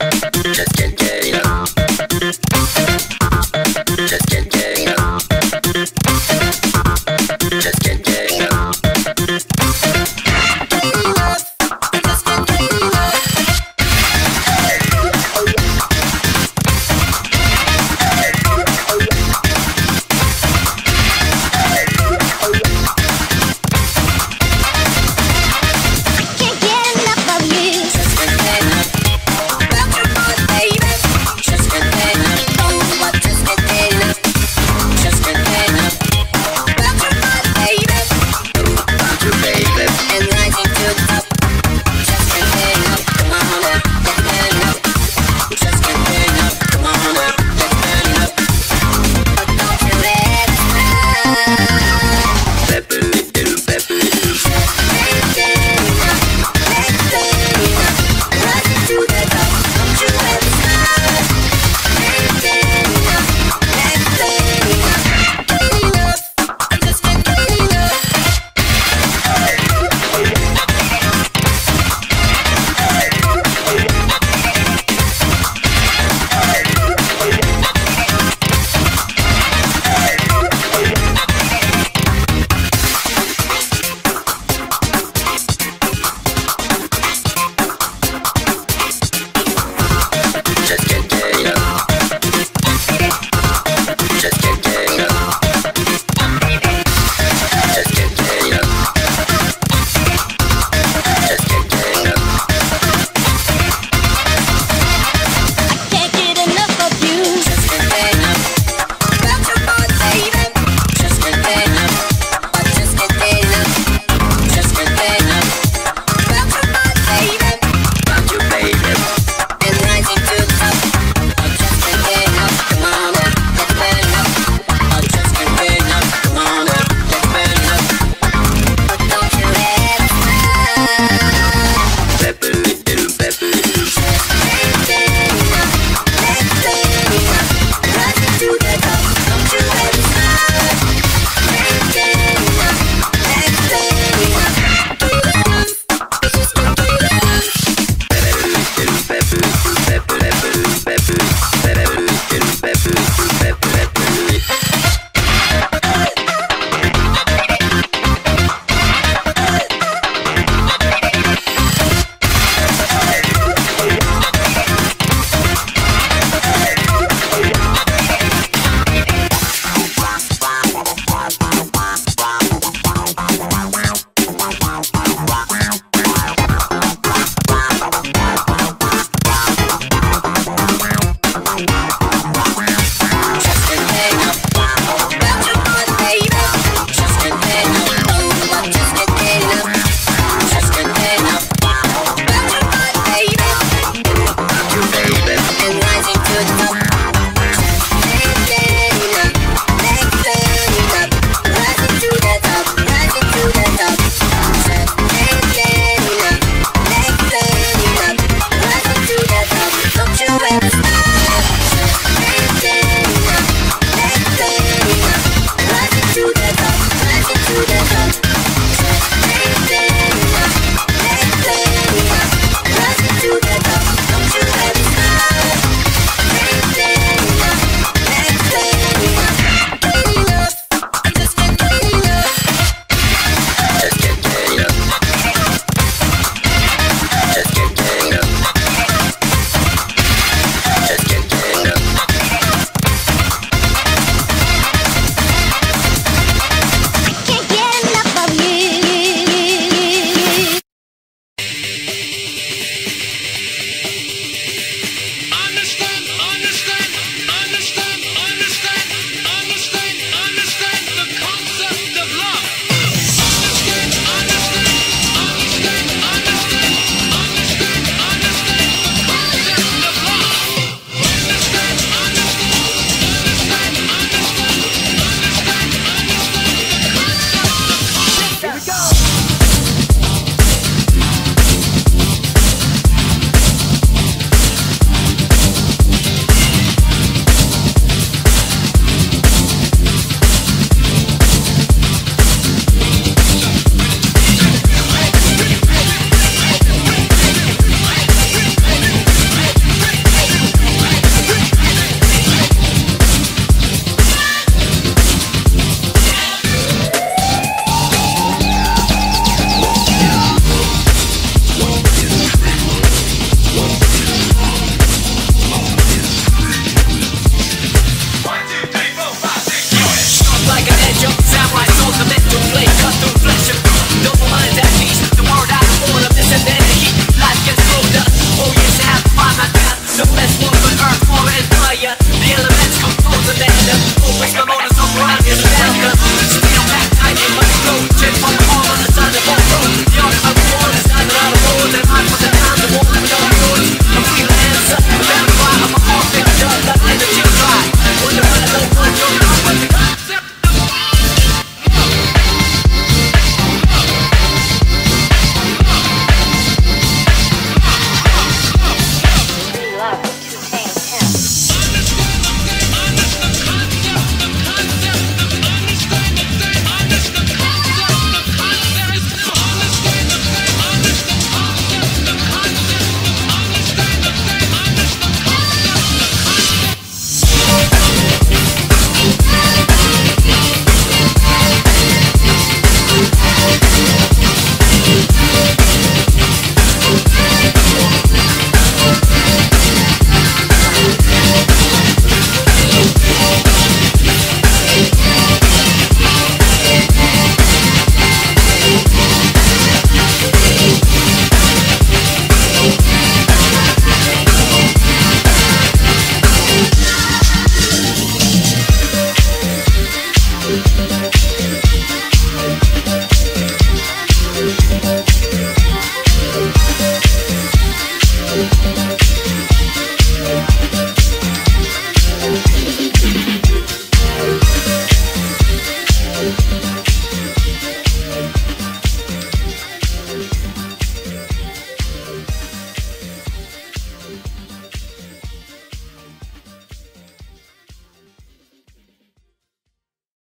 Just get